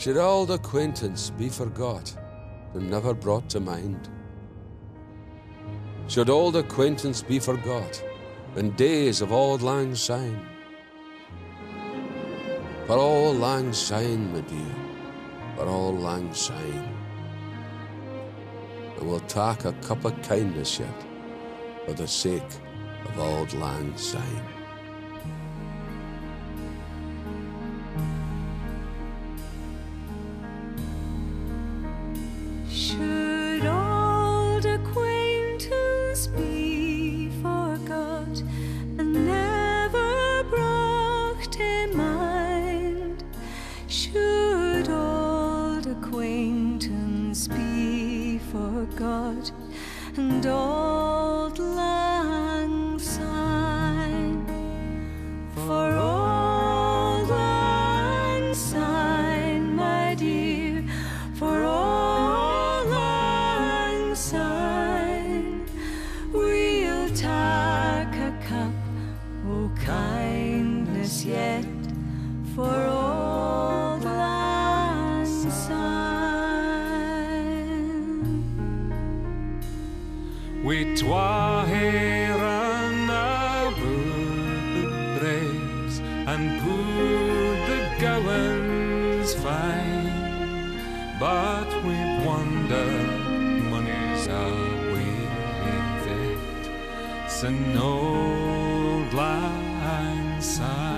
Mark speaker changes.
Speaker 1: Should old acquaintance be forgot and never brought to mind? Should old acquaintance be forgot and days of auld lang syne? For auld lang syne, my dear, for auld lang syne. And we'll tak a cup of kindness yet for the sake of auld lang syne.
Speaker 2: Should old acquaintance be forgot and auld lang syne? For auld lang syne, my dear, for auld lang syne, we'll take a cup o' kindness yet for old
Speaker 3: We here and aboot the braes and put the gowans fine, but we wonder money's away with it, so no lang syne.